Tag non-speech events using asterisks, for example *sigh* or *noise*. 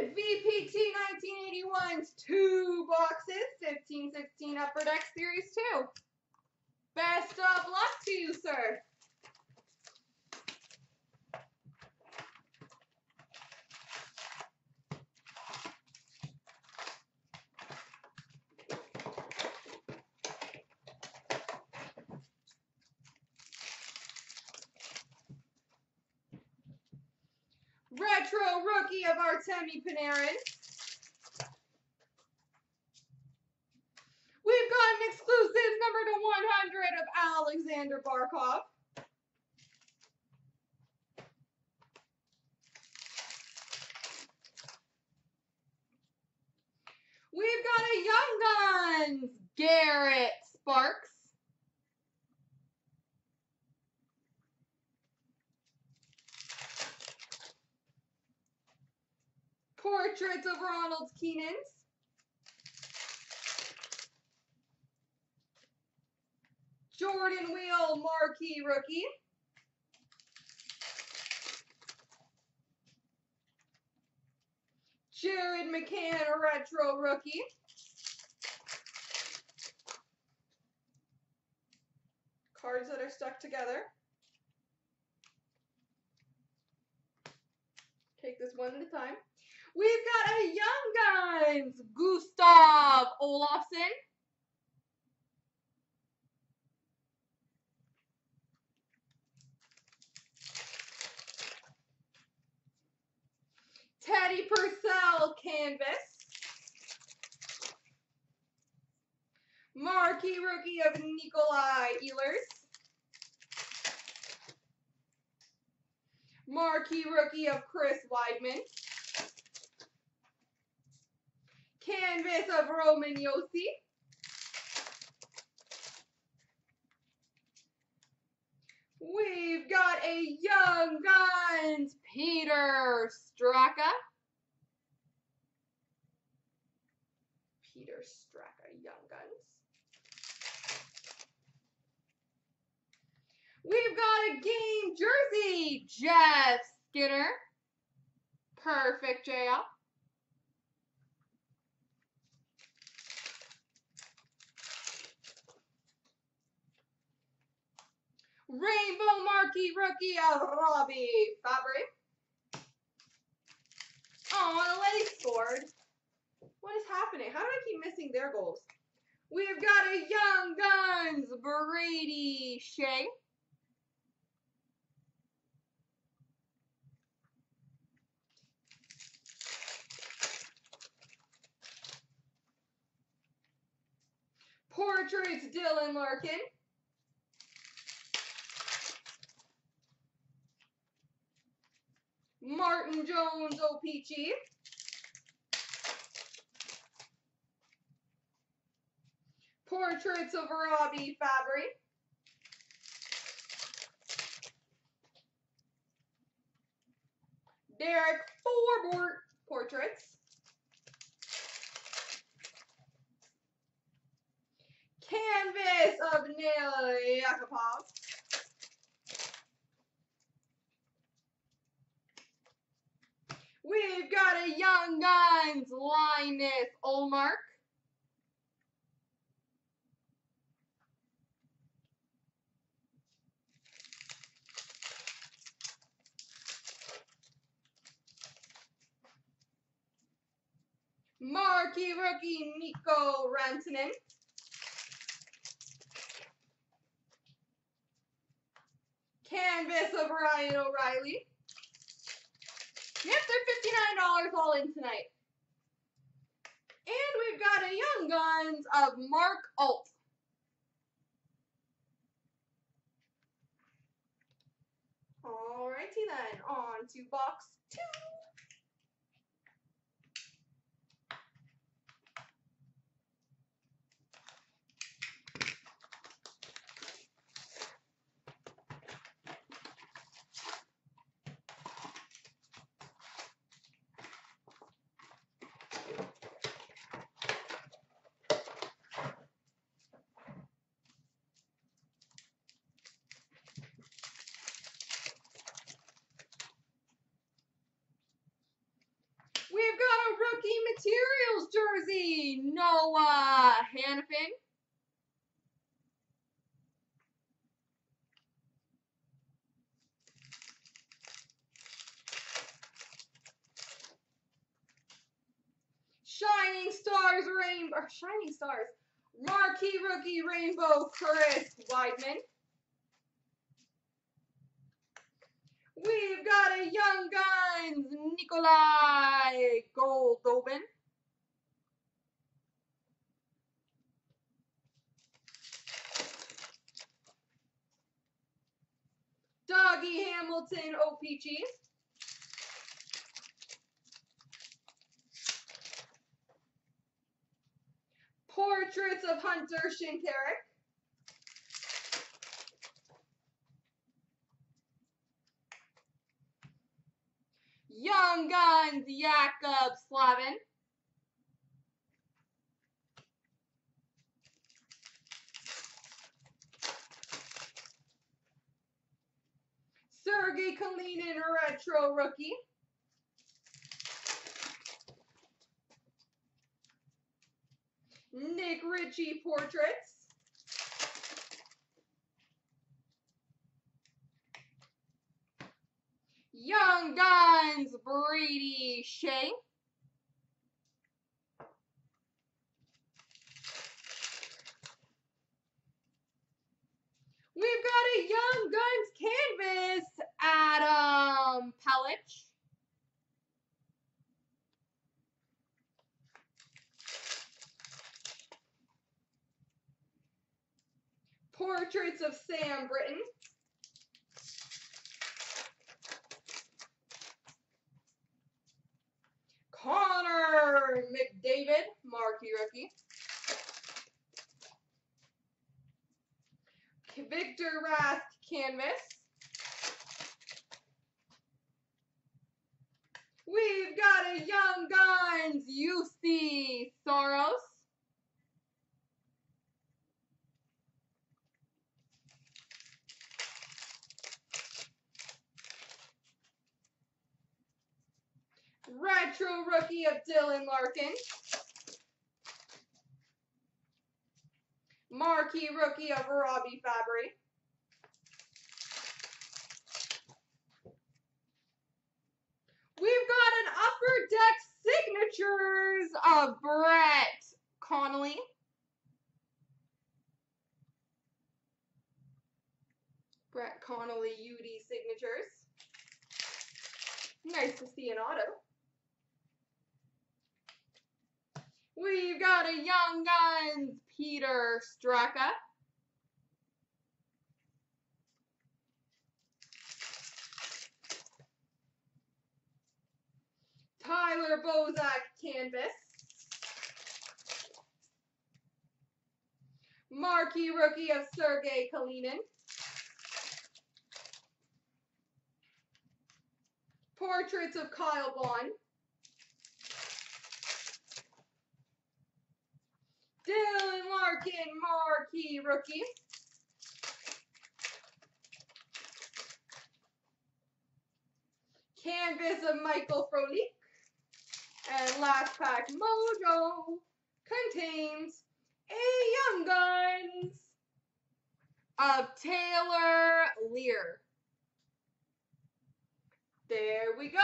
right, VPT 1981's two boxes, 1516 Upper Deck Series 2. Best of luck to you, sir. Retro rookie of Artemi Panarin. We've got an exclusive number to 100 of Alexander Barkov. We've got a Young Guns, Garrett Sparks. Portraits of Ronalds Kenins. Jordan Weal Marquee Rookie. Jared McCann Retro Rookie. Cards that are stuck together. Take this one at a time. We've got a Young Guns, Gustav Olofsson. Teddy Purcell Canvas. Marquee Rookie of Nikolai Ehlers. Marquee Rookie of Chris Wideman. Canvas of Roman Josi. We've got a Young Guns Peter Straka. Peter Straka Young Guns. We've got a game jersey, Jeff Skinner. Perfect, JL. Marquee Rookie of Robby Fabbri. Oh, the lady scored. What is happening? How do I keep missing their goals? We've got a Young Guns Brady Skjei. Portraits Dylan Larkin. Martin Jones O-Pee-Chee. Portraits of Robby Fabbri. Derek Forbort portraits. Canvas of Nail Yakupov. We've got a Young Guns Linus Ullmark. Marquee rookie Mikko Rantanen. Canvas of Ryan O'Reilly. $59 all in tonight. And we've got a Young Guns of Mark Alt. Alrighty then, on to box Hanifin. Shining Stars Rainbow, *laughs* Shining Stars, Marquee Rookie Rainbow Chris Wideman. We've got a Young Guns Nikolai Goldobin. Dougie Hamilton OPG. Portraits of Hunter Shinkaruk. Young Guns Jaccob Slavin. Sergey Kalinin Retro Rookie. Nick Ritchie Portraits. Young Guns Brady Skjei. We've got a Young Guns canvas, Adam Pelech. Portraits of Sam Brittain. Connor McDavid, marquee rookie. Victor Rask canvas. We've got a Young Guns Juuse Saros. Retro rookie of Dylan Larkin. Marquee rookie of Robby Fabbri. We've got an upper deck signatures of Brett Connolly. Brett Connolly UD signatures. Nice to see an auto. We've got a Young Guns Peter Straka. Tyler Bozak canvas. Marquee rookie of Sergey Kalinin. Portraits of Kyle Baun. Dylan Larkin, marquee rookie. Canvas of Michael Frolik. And last pack mojo contains a Young Guns of Taylor Leier. There we go.